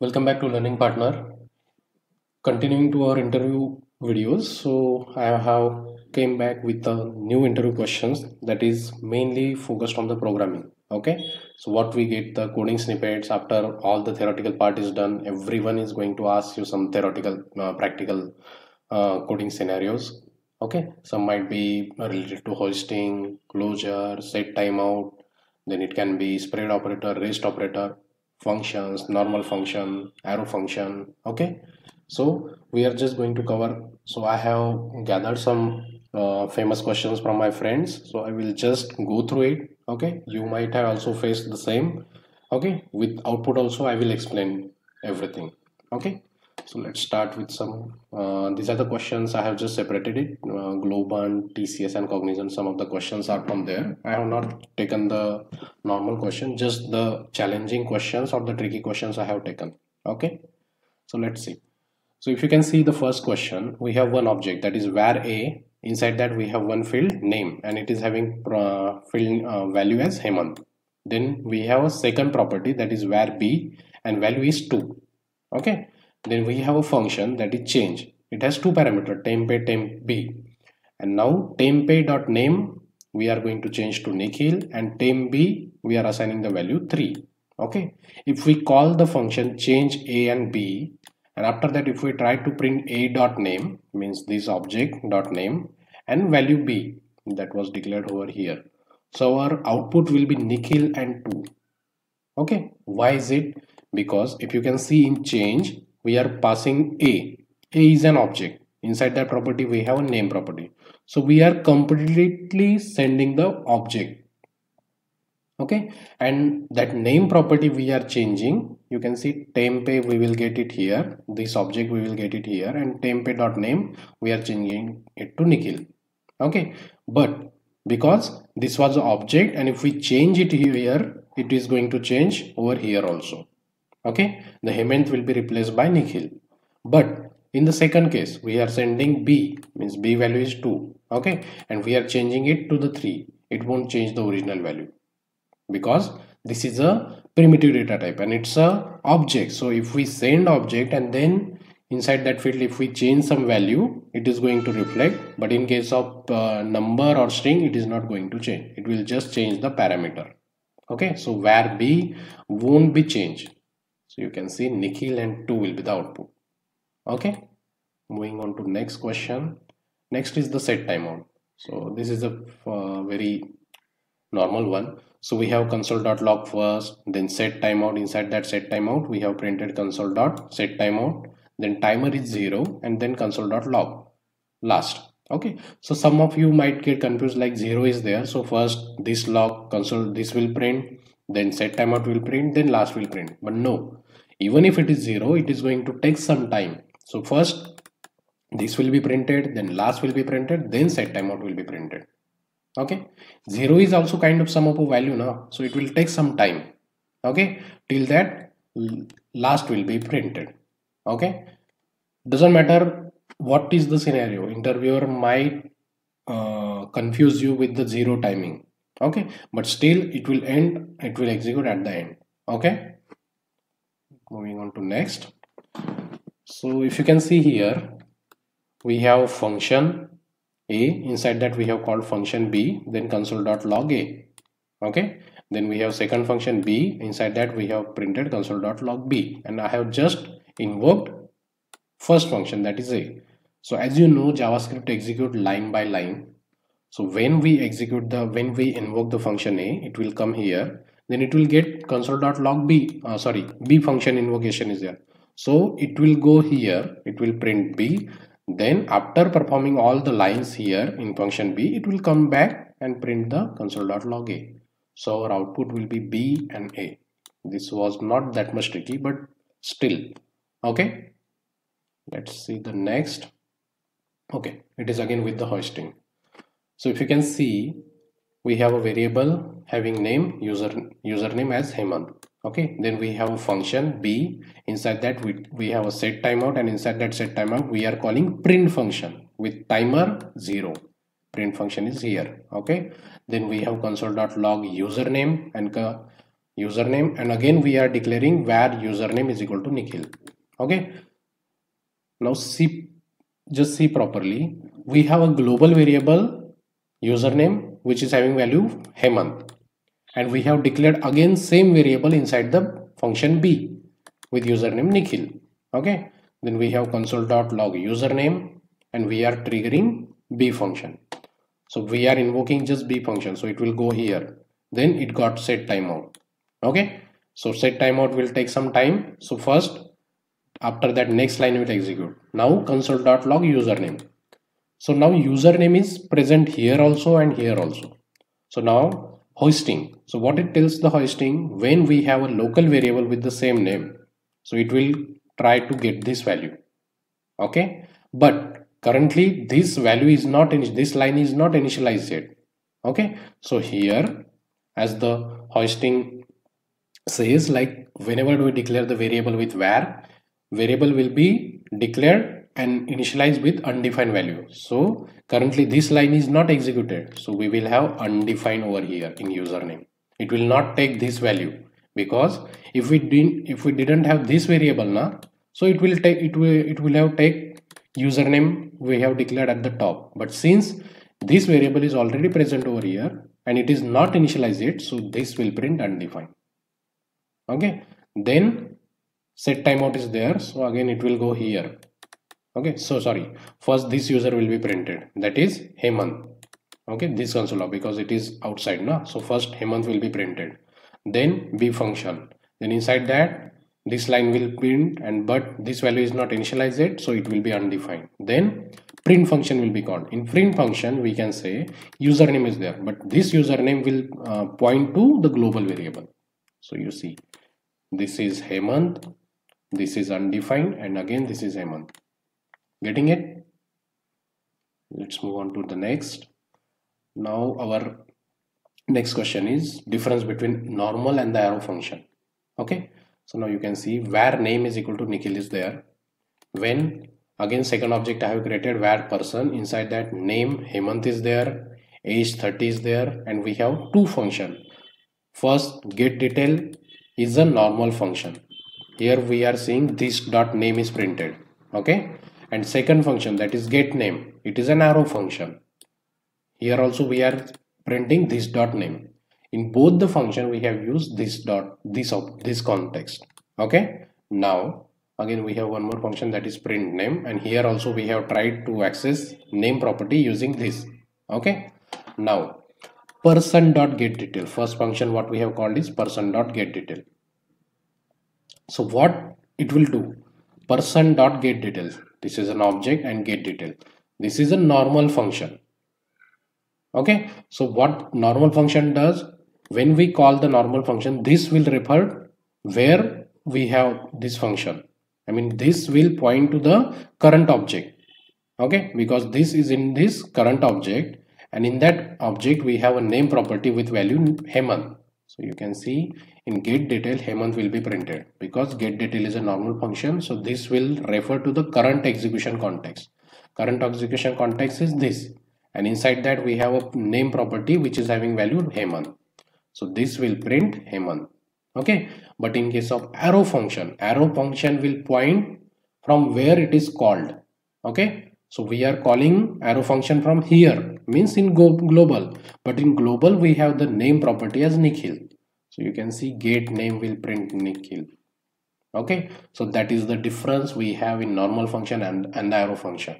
Welcome back to Learning Partner. Continuing to our interview videos, so I have came back with a new interview questions that is mainly focused on the programming. Okay, so what we get the coding snippets after all the theoretical part is done. Everyone is going to ask you some theoretical, uh, practical uh, coding scenarios. Okay, some might be related to hoisting, closure, set timeout. Then it can be spread operator, rest operator functions normal function arrow function okay? So we are just going to cover so i have gathered some uh, famous questions from my friends so i will just go through it okay? You might have also faced the same okay? With output also i will explain everything okay so let's start with some uh, these are the questions. I have just separated it. Uh, globant tcs and cognizant some of the questions are from there. I have not taken the normal question just the challenging questions or the tricky questions i have taken. Okay? So let's see. So if you can see the first question we have one object that is var a. Inside that we have one field name and it is having uh, field uh, value as hemant then we have a second property that is var b and value is 2 okay then we have a function that is change. It has two parameters temp a temp b. And now temp a dot name we are going to change to nikhil and temp b we are assigning the value 3 okay? If we call the function change a and b and after that if we try to print a dot name means this object dot name and value b that was declared over here. So our output will be nikhil and 2 okay? Why is it? Because if you can see in change we are passing a. A is an object. Inside that property we have a name property. So we are completely sending the object. Okay? And that name property we are changing. You can see temp we will get it here. This object we will get it here. And temp dot name we are changing it to nikhil. Okay? But because this was the object and if we change it here it is going to change over here also okay? The hemant will be replaced by nikhil. But in the second case we are sending b means b value is 2 okay? And we are changing it to the 3 it won't change the original value. Because this is a primitive data type and it's a object. So if we send object and then inside that field if we change some value it is going to reflect. But in case of uh, number or string it is not going to change. It will just change the parameter. Okay? So var b won't be changed so you can see Nikhil and 2 will be the output. Okay. Moving on to next question. Next is the set timeout. So this is a uh, very normal one. So we have console.log first, then set timeout. Inside that set timeout, we have printed console.set timeout. Then timer is zero and then console.log last. Okay. So some of you might get confused like zero is there. So first this log console, this will print, then set timeout will print, then last will print. But no, even if it is 0 it is going to take some time. So first this will be printed then last will be printed then set timeout will be printed. Okay? 0 is also kind of sum of a value now so it will take some time. Okay? Till that last will be printed. Okay? Doesn't matter what is the scenario. Interviewer might uh, confuse you with the zero timing okay but still it will end it will execute at the end. Okay? Moving on to next. So if you can see here we have function a. Inside that we have called function b then console.log a. Okay? Then we have second function b. Inside that we have printed console.log b. And i have just invoked first function that is a. So as you know javascript execute line by line so when we execute the when we invoke the function a it will come here. Then it will get console.log b uh, sorry b function invocation is there. So it will go here. It will print b. Then after performing all the lines here in function b it will come back and print the console.log a. So our output will be b and a. This was not that much tricky but still okay? Let's see the next. Okay it is again with the hoisting so if you can see we have a variable having name user username as Hemant okay then we have a function b. Inside that we, we have a set timeout and inside that set timeout we are calling print function with timer 0 print function is here okay? Then we have console.log username and username and again we are declaring var username is equal to nikhil okay? Now see just see properly we have a global variable username which is having value hemant and we have declared again same variable inside the function b with username nikhil. Okay? Then we have console.log username and we are triggering b function. So we are invoking just b function. So it will go here. Then it got set timeout. Okay? So set timeout will take some time. So first after that next line will execute. Now console.log username so now username is present here also and here also. So now hoisting. So what it tells the hoisting when we have a local variable with the same name so it will try to get this value. Okay? But currently this value is not in this line is not initialized yet. Okay? So here as the hoisting says like whenever we declare the variable with var variable will be declared and initialize with undefined value. So currently this line is not executed. So we will have undefined over here in username. It will not take this value because if we didn't if we didn't have this variable now so it will take it will it will have take username we have declared at the top. But since this variable is already present over here and it is not initialized yet so this will print undefined. Okay? Then set timeout is there. So again it will go here okay so sorry. First this user will be printed. That is hemant. Okay this console log because it is outside now so first hemant will be printed. Then b function. Then inside that this line will print and but this value is not initialized yet so it will be undefined. Then print function will be called. In print function we can say username is there but this username will uh, point to the global variable. So you see this is hemant this is undefined and again this is hemant getting it? Let's move on to the next. Now our next question is difference between normal and the arrow function. Okay? So now you can see where name is equal to nikhil is there. When again second object i have created where person inside that name hemant is there age 30 is there and we have two function. First get detail is a normal function. Here we are seeing this dot name is printed. Okay and second function that is get name. It is an arrow function. Here also we are printing this dot name. In both the function we have used this dot this of this context. Okay? Now again we have one more function that is print name. And here also we have tried to access name property using this. Okay? Now person dot get detail. First function what we have called is person dot get detail. So what it will do? Person dot get details this is an object and get detail. This is a normal function. Okay? So what normal function does when we call the normal function this will refer where we have this function. I mean this will point to the current object. Okay? Because this is in this current object and in that object we have a name property with value hemant so you can see in get detail hemant will be printed. Because get detail is a normal function so this will refer to the current execution context. Current execution context is this. And inside that we have a name property which is having value hemant so this will print hemant okay? But in case of arrow function arrow function will point from where it is called. Okay so we are calling arrow function from here means in global. But in global we have the name property as nikhil. So you can see gate name will print nikhil. Okay? So that is the difference we have in normal function and, and arrow function.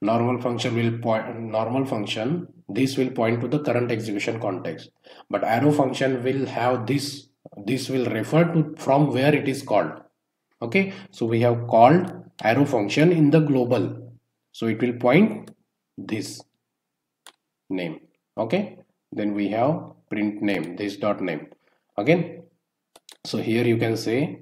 Normal function will point normal function this will point to the current execution context. But arrow function will have this this will refer to from where it is called. Okay? So we have called arrow function in the global so it will point this name. Okay? Then we have print name this dot name. Again so here you can say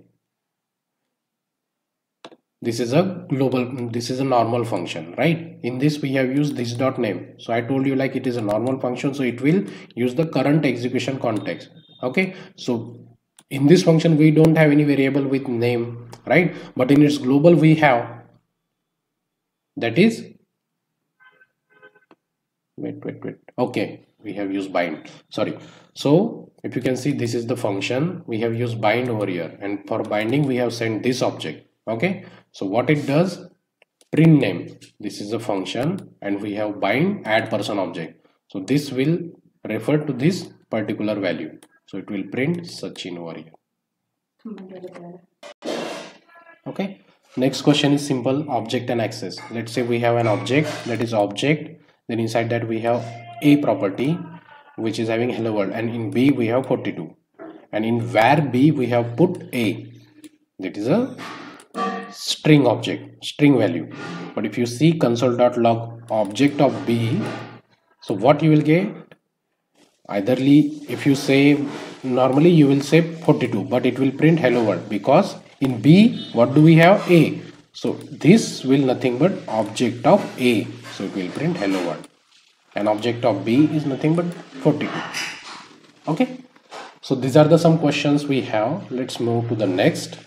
this is a global this is a normal function right? In this we have used this dot name. So i told you like it is a normal function so it will use the current execution context. Okay? So in this function we don't have any variable with name right? But in its global we have that is? Wait wait wait. Okay we have used bind. Sorry. So if you can see this is the function. We have used bind over here. And for binding we have sent this object. Okay? So what it does? Print name. This is a function. And we have bind add person object. So this will refer to this particular value. So it will print Sachin over here. Okay next question is simple object and access. Let's say we have an object that is object. Then inside that we have a property which is having hello world. And in b we have 42 and in var b we have put a. That is a string object string value. But if you see console.log object of b so what you will get? Eitherly if you say normally you will say 42 but it will print hello world because in b what do we have? A. So this will nothing but object of a. So it will print hello world. And object of b is nothing but 42 okay? So these are the some questions we have. Let's move to the next